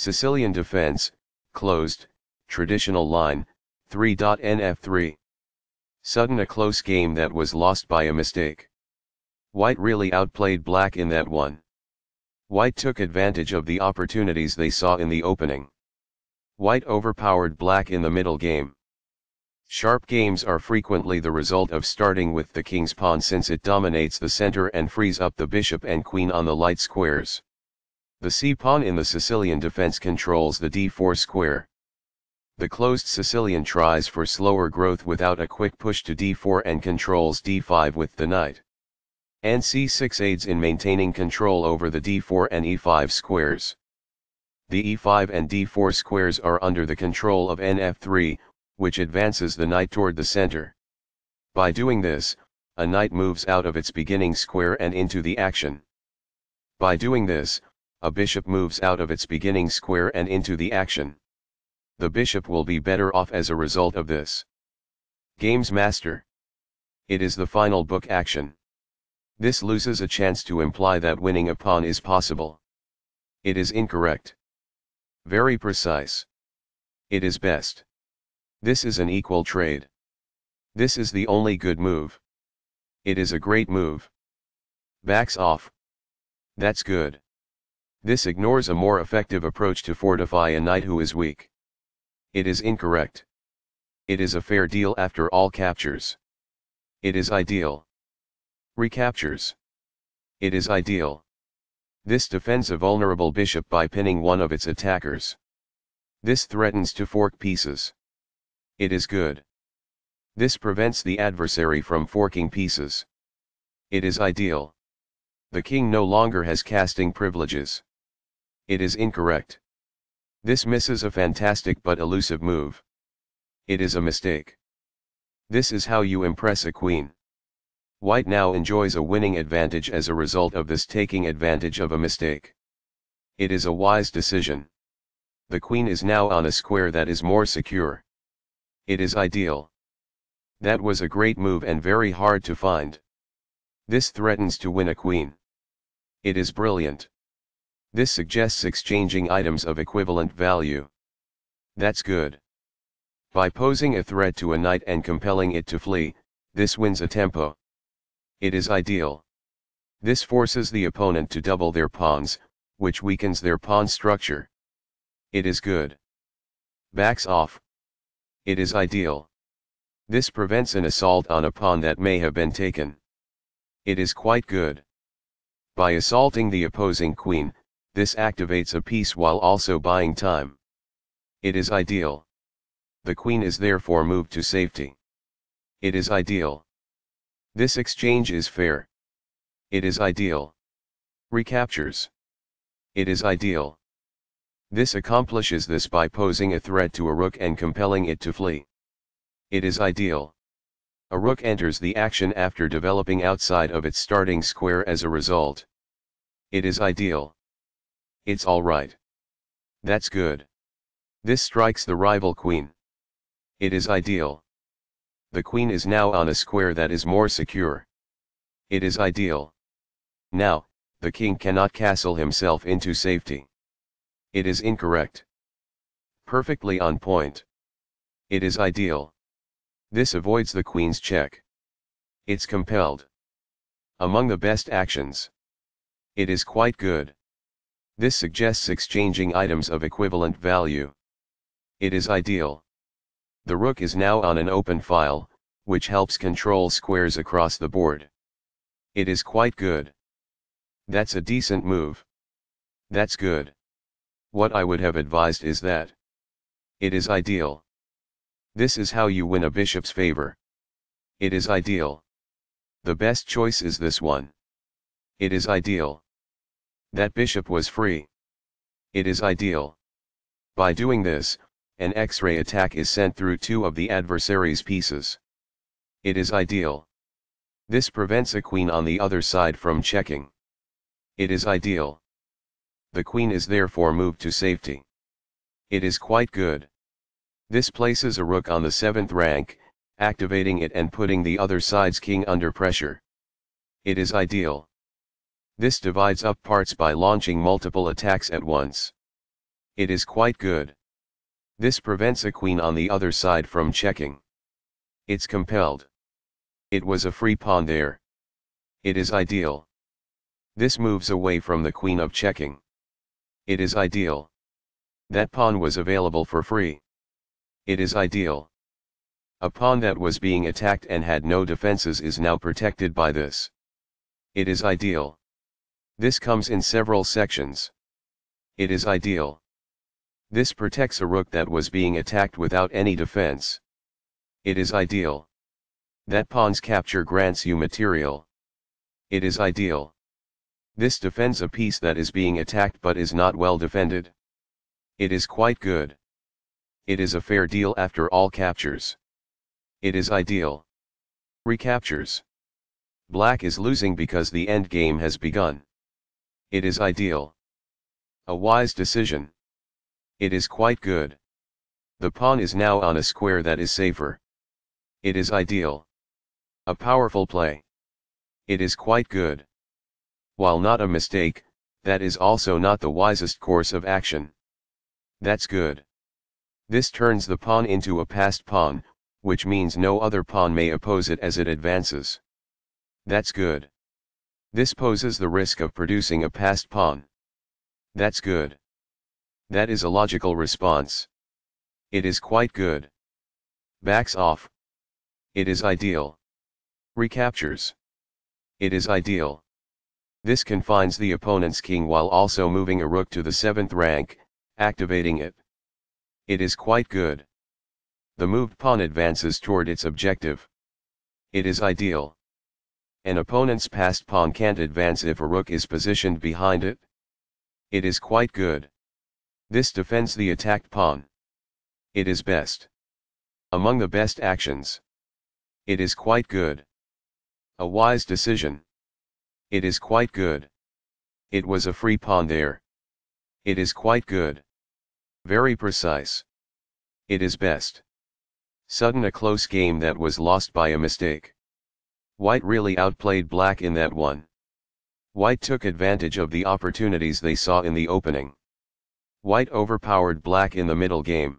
Sicilian defense, closed, traditional line, 3.nf3. Sudden a close game that was lost by a mistake. White really outplayed black in that one. White took advantage of the opportunities they saw in the opening. White overpowered black in the middle game. Sharp games are frequently the result of starting with the king's pawn since it dominates the center and frees up the bishop and queen on the light squares. The c-pawn in the Sicilian defense controls the d4 square. The closed Sicilian tries for slower growth without a quick push to d4 and controls d5 with the knight. And c6 aids in maintaining control over the d4 and e5 squares. The e5 and d4 squares are under the control of nf3, which advances the knight toward the center. By doing this, a knight moves out of its beginning square and into the action. By doing this, a bishop moves out of its beginning square and into the action. The bishop will be better off as a result of this. Games Master. It is the final book action. This loses a chance to imply that winning a pawn is possible. It is incorrect. Very precise. It is best. This is an equal trade. This is the only good move. It is a great move. Backs off. That's good. This ignores a more effective approach to fortify a knight who is weak. It is incorrect. It is a fair deal after all captures. It is ideal. Recaptures. It is ideal. This defends a vulnerable bishop by pinning one of its attackers. This threatens to fork pieces. It is good. This prevents the adversary from forking pieces. It is ideal. The king no longer has castling privileges. It is incorrect. This misses a fantastic but elusive move. It is a mistake. This is how you impress a queen. White now enjoys a winning advantage as a result of this taking advantage of a mistake. It is a wise decision. The queen is now on a square that is more secure. It is ideal. That was a great move and very hard to find. This threatens to win a queen. It is brilliant. This suggests exchanging items of equivalent value. That's good. By posing a threat to a knight and compelling it to flee, this wins a tempo. It is ideal. This forces the opponent to double their pawns, which weakens their pawn structure. It is good. Backs off. It is ideal. This prevents an assault on a pawn that may have been taken. It is quite good. By assaulting the opposing queen, this activates a piece while also buying time. It is ideal. The queen is therefore moved to safety. It is ideal. This exchange is fair. It is ideal. Recaptures. It is ideal. This accomplishes this by posing a threat to a rook and compelling it to flee. It is ideal. A rook enters the action after developing outside of its starting square as a result. It is ideal. It's alright. That's good. This strikes the rival queen. It is ideal. The queen is now on a square that is more secure. It is ideal. Now, the king cannot castle himself into safety. It is incorrect. Perfectly on point. It is ideal. This avoids the queen's check. It's compelled. Among the best actions. It is quite good. This suggests exchanging items of equivalent value. It is ideal. The rook is now on an open file, which helps control squares across the board. It is quite good. That's a decent move. That's good. What I would have advised is that. It is ideal. This is how you win a bishop's favor. It is ideal. The best choice is this one. It is ideal. That bishop was free. It is ideal. By doing this, an X-ray attack is sent through two of the adversary's pieces. It is ideal. This prevents a queen on the other side from checking. It is ideal. The queen is therefore moved to safety. It is quite good. This places a rook on the 7th rank, activating it and putting the other side's king under pressure. It is ideal. This divides up parts by launching multiple attacks at once. It is quite good. This prevents a queen on the other side from checking. It's compelled. It was a free pawn there. It is ideal. This moves away from the queen of checking. It is ideal. That pawn was available for free. It is ideal. A pawn that was being attacked and had no defenses is now protected by this. It is ideal. This comes in several sections. It is ideal. This protects a rook that was being attacked without any defense. It is ideal. That pawn's capture grants you material. It is ideal. This defends a piece that is being attacked but is not well defended. It is quite good. It is a fair deal after all captures. It is ideal. Recaptures. Black is losing because the endgame has begun. It is ideal. A wise decision. It is quite good. The pawn is now on a square that is safer. It is ideal. A powerful play. It is quite good. While not a mistake, that is also not the wisest course of action. That's good. This turns the pawn into a passed pawn, which means no other pawn may oppose it as it advances. That's good. This poses the risk of producing a passed pawn. That's good. That is a logical response. It is quite good. Backs off. It is ideal. Recaptures. It is ideal. This confines the opponent's king while also moving a rook to the 7th rank, activating it. It is quite good. The moved pawn advances toward its objective. It is ideal. An opponent's passed pawn can't advance if a rook is positioned behind it. It is quite good. This defends the attacked pawn. It is best. Among the best actions. It is quite good. A wise decision. It is quite good. It was a free pawn there. It is quite good. Very precise. It is best. Sudden a close game that was lost by a mistake. White really outplayed black in that one. White took advantage of the opportunities they saw in the opening. White overpowered black in the middle game.